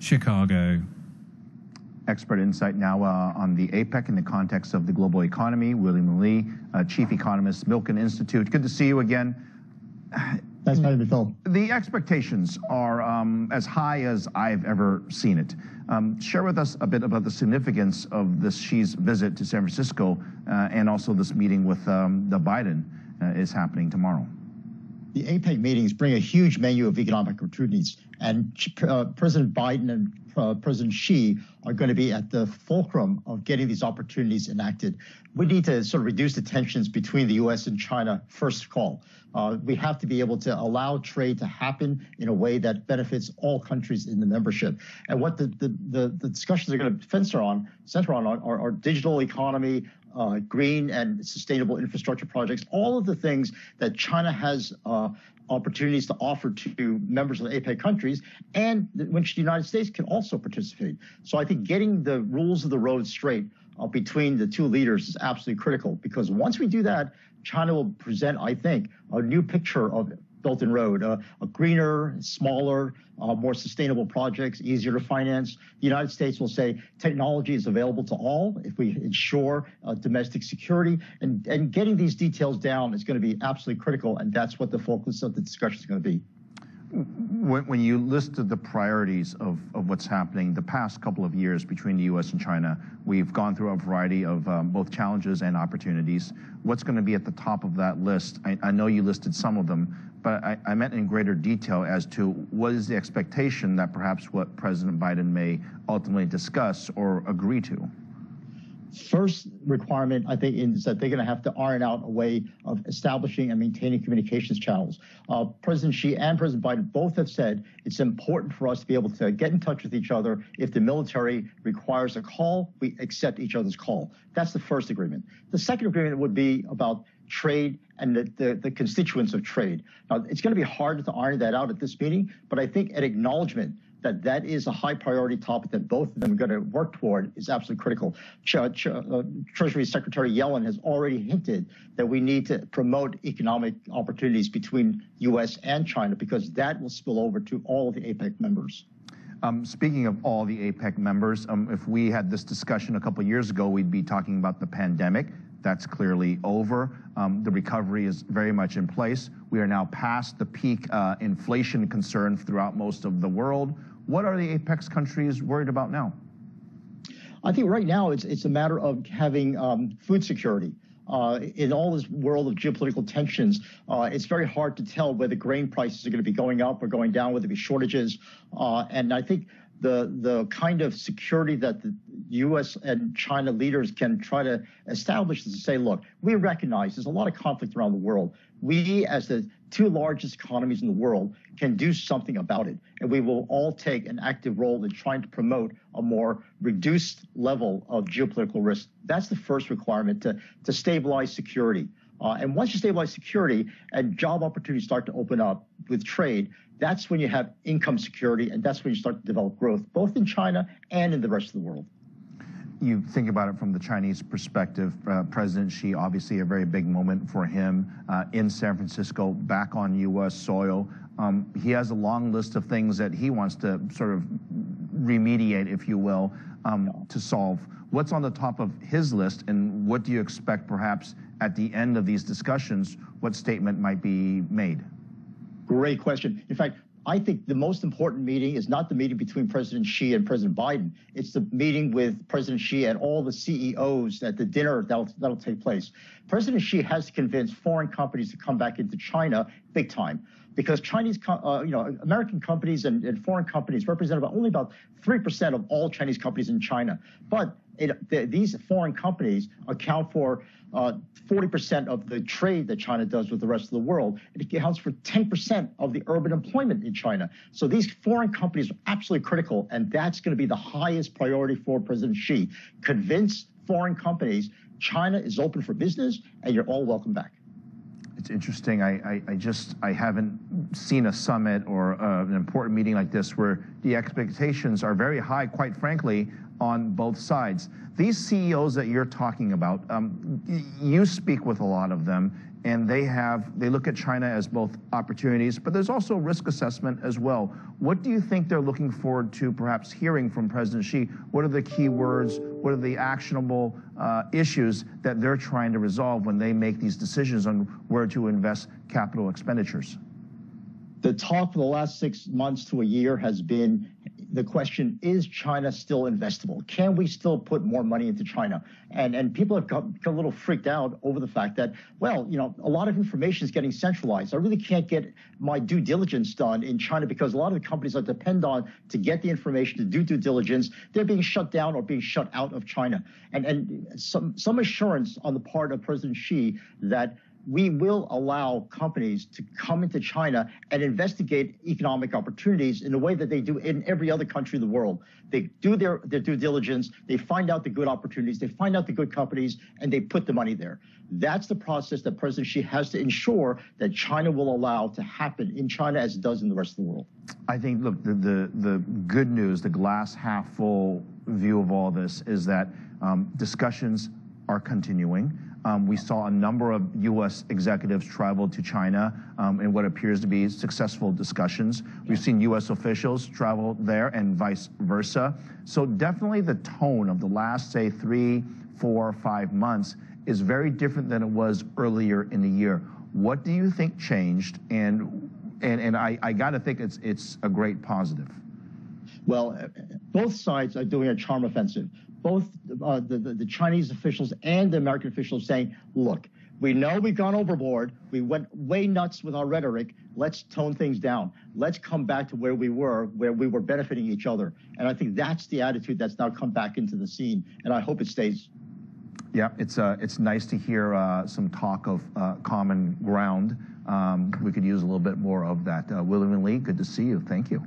Chicago. Expert insight now uh, on the APEC in the context of the global economy. William Lee, uh, Chief Economist, Milken Institute. Good to see you again. Thanks, Madam Phil. The expectations are um, as high as I've ever seen it. Um, share with us a bit about the significance of this Xi's visit to San Francisco uh, and also this meeting with um, the Biden uh, is happening tomorrow. The APEC meetings bring a huge menu of economic opportunities, and uh, President Biden and uh, President Xi are going to be at the fulcrum of getting these opportunities enacted. We need to sort of reduce the tensions between the U.S. and China first call. Uh, we have to be able to allow trade to happen in a way that benefits all countries in the membership. And what the, the, the, the discussions are going to center on, center on are, are digital economy, uh, green and sustainable infrastructure projects, all of the things that China has uh, opportunities to offer to members of the APEC countries, and which the United States can also participate. So I think getting the rules of the road straight uh, between the two leaders is absolutely critical because once we do that, China will present, I think, a new picture of Belt and Road, uh, a greener, smaller, uh, more sustainable projects, easier to finance. The United States will say technology is available to all if we ensure uh, domestic security. And, and getting these details down is going to be absolutely critical, and that's what the focus of the discussion is going to be. When, you listed the priorities of, of what's happening the past couple of years between the U.S. and China, we've gone through a variety of um, both challenges and opportunities. What's going to be at the top of that list? I, know you listed some of them, but I, meant in greater detail as to what is the expectation that perhaps what President Biden may ultimately discuss or agree to? First requirement, I think, is that they're going to have to iron out a way of establishing and maintaining communications channels. Uh, President Xi and President Biden both have said it's important for us to be able to get in touch with each other. If the military requires a call, we accept each other's call. That's the first agreement. The second agreement would be about trade and the, the, the, constituents of trade. Now, it's going to be hard to iron that out at this meeting, but I think an acknowledgement that that is a high priority topic that both of them are going to work toward is absolutely critical. Ch Ch uh, Treasury Secretary Yellen has already hinted that we need to promote economic opportunities between U.S. and China because that will spill over to all of the APEC members. Um, speaking of all the APEC members, um, if we had this discussion a couple years ago, we'd be talking about the pandemic. That's clearly over. Um, the recovery is very much in place. We are now past the peak uh, inflation concern throughout most of the world. What are the APEC countries worried about now? I think right now it's a matter of having um, food security. Uh, in all this world of geopolitical tensions, uh, it's very hard to tell whether grain prices are going to be going up or going down, whether there be shortages. And I think the the kind of security that U.S. and China leaders can try to establish is to say, look, we recognize there's a lot of conflict around the world. We, as the two largest economies in the world, can do something about it, and we will all take an active role in trying to promote a more reduced level of geopolitical risk. That's the first requirement to to stabilize security. Uh, and once you stabilize security and job opportunities start to open up with trade, that's when you have income security and that's when you start to develop growth, both in China and in the rest of the world. You think about it from the Chinese perspective. Uh, President Xi, obviously a very big moment for him uh, in San Francisco, back on U.S. soil. Um, he has a long list of things that he wants to sort of remediate, if you will, um, to solve. What's on the top of his list, and what do you expect perhaps at the end of these discussions, what statement might be made? Great question. In fact, I think the most important meeting is not the meeting between President Xi and President Biden. It's the meeting with President Xi and all the CEOs at the dinner that'll, that'll take place. President Xi has to convince foreign companies to come back into China big time because Chinese, uh, you know, American companies and, and, foreign companies represent about only about 3% of all Chinese companies in China. But it, the, these foreign companies account for uh, 40% of the trade that China does with the rest of the world. It accounts for 10% of the urban employment in China. So these foreign companies are absolutely critical, and that's going to be the highest priority for President Xi. Convince foreign companies China is open for business, and you're all welcome back. It's interesting. I, I, I, just I haven't seen a summit or uh, an important meeting like this where the expectations are very high, quite frankly, on both sides. These CEOs that you're talking about, um, you speak with a lot of them, and they have they look at China as both opportunities, but there's also risk assessment as well. What do you think they're looking forward to perhaps hearing from President Xi? What are the key words? What are the actionable uh, issues that they're trying to resolve when they make these decisions on where to invest capital expenditures? The talk for the last six months to a year has been the question is China still investable? Can we still put more money into China? And and people have got, got, a little freaked out over the fact that, well, you know, a lot of information is getting centralized. I really can't get my due diligence done in China because a lot of the companies I depend on to get the information to do due diligence, they're being shut down or being shut out of China. And and some some assurance on the part of President Xi that we will allow companies to come into China and investigate economic opportunities in the way that they do in every other country in the world. They do their, their due diligence, they find out the good opportunities, they find out the good companies, and they put the money there. That's the process that President Xi has to ensure that China will allow to happen in China as it does in the rest of the world. I think, look, the, the, the good news, the glass half full view of all this is that um, discussions are continuing. Um, we saw a number of U.S. executives travel to China um, in what appears to be successful discussions. We've seen U.S. officials travel there and vice versa. So definitely the tone of the last, say, three, four, five months is very different than it was earlier in the year. What do you think changed? And and, and I, I got to think it's it's a great positive. Well, both sides are doing a charm offensive both uh, the, the, the Chinese officials and the American officials saying, look, we know we've gone overboard. We went way nuts with our rhetoric. Let's tone things down. Let's come back to where we were, where we were benefiting each other. And I think that's the attitude that's now come back into the scene. And I hope it stays. Yeah, it's uh, it's nice to hear uh, some talk of uh, common ground. Um, we could use a little bit more of that. Uh, William Lee, good to see you. Thank you.